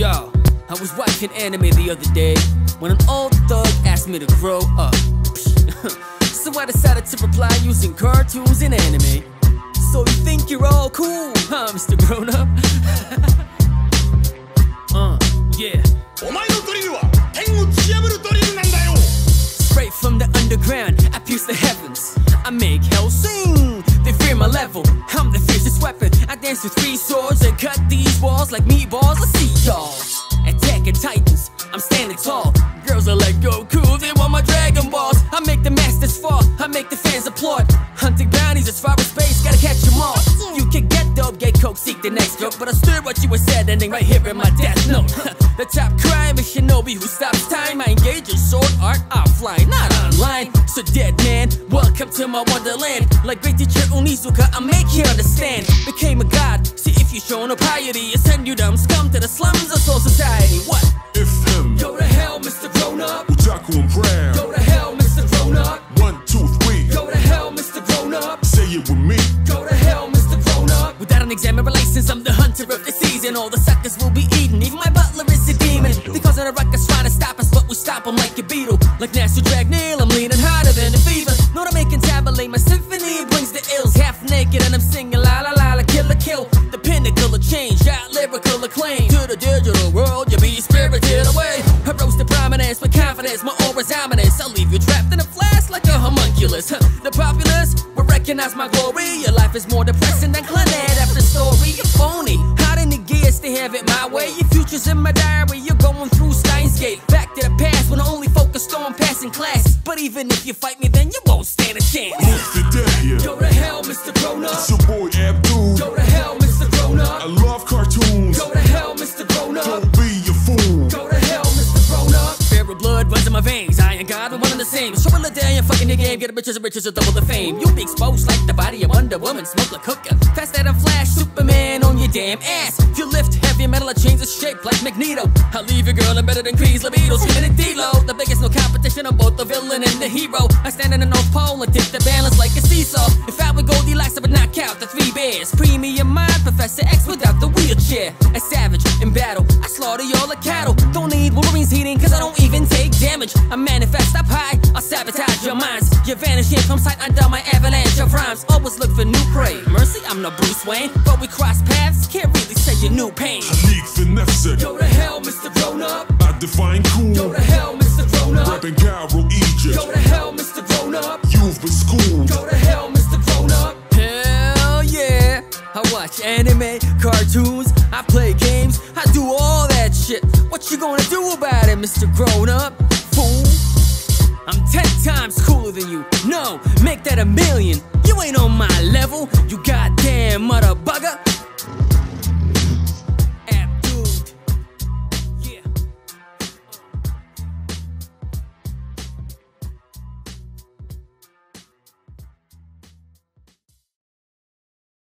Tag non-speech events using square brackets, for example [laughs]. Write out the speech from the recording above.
Yo, I was watching anime the other day when an old thug asked me to grow up. [laughs] so I decided to reply using cartoons and anime. So you think you're all cool, huh, Mr. Grown Up? [laughs] uh, yeah. Straight from the underground, I pierce the heavens. Weapon. With three swords and cut these walls like meatballs. I see y'all. Attacking titans. I'm standing tall. Girls are like Goku. They want my seek the next joke. But I stood what you were said, ending right here in my death note. [laughs] the top crime is Shinobi who stops time. I engage in sword art offline, not online. So dead man, welcome to my wonderland. Like great teacher Onizuka, I make you understand. Became a god. See if you show no piety, I send you dumb scum to the slums of soul society. What? FM Go to hell, Mr. Grown Up. Otaku and Brown Go to hell, Mr. Grown Up. One, two, three Go to hell, Mr. Grown Up. Say it with me the. Suckers will be eaten. Even my butler is a demon. Because of the ruckus trying to stop us, but we stop 'em like a beetle. Like Natsu Dragneel, I'm leaning harder than a fever. Know to make tabulate my symphony brings the ills. Half naked and I'm singing la la la la kill a kill. The pinnacle of change, got lyrical acclaim. To the digital world, you be spirited away. I rose to prominence with confidence, my aura's ominous. I'll leave you trapped in a flash like a homunculus. Huh. The populace will recognize my glory. Your life is more depressing than Clannad after story. You're phony. Have it my way. Your future's in my diary. You're going through Steins Gate. Back to the past when I only focused on passing class. But even if you fight me, then you won't stand a chance. To death Go to hell, Mr. Grown Up. It's your boy Abdude Go to hell, Mr. Grown I love cartoons Go to hell, Mr. Grown Up. Don't be a fool Go to hell, Mr. Grown Up. Fear of blood runs in my veins. I and God are one and the same. Show a day and fucking your game. Get riches and riches and double the fame. You'll be exposed like the body of Wonder Woman. Smoke like hooker. Fast and flash, Superman on your damn ass. You lift heavy metal, it changes shape like Magneto. I'll leave your girl I'm better than Creed's libido. Screaming at D-Lo. The biggest, no competition I'm both the villain and the hero. I stand in the North Pole and tip the balance like a seesaw. If I would Goldilocks, I would knock out the three bears. Premium mind, Professor X without the wheelchair. A savage in battle, I slaughter y'all like cattle. Don't need Wolverine's heating, cause I don't even take damage. I manifest up high, I'll sabotage your minds. You vanish here from sight under my avalanche of rhymes. Always look for new prey. Mercy, I'm no Bruce Wayne, but we cross paths. Can't really say you new pain. League finesse Go to hell, Mr. Grown Up. I define cool Go to hell, Mr. Grown Up. Rapping Cairo, Egypt Go to hell, Mr. Grown Up. You've been schooled Go to hell, Mr. Grown Up. Hell yeah. I watch anime, cartoons, I play games, I do all that shit. What you gonna do about it, Mr. Grown Up? Fool. I'm ten times cooler than you. No, make that a million. You ain't on my level.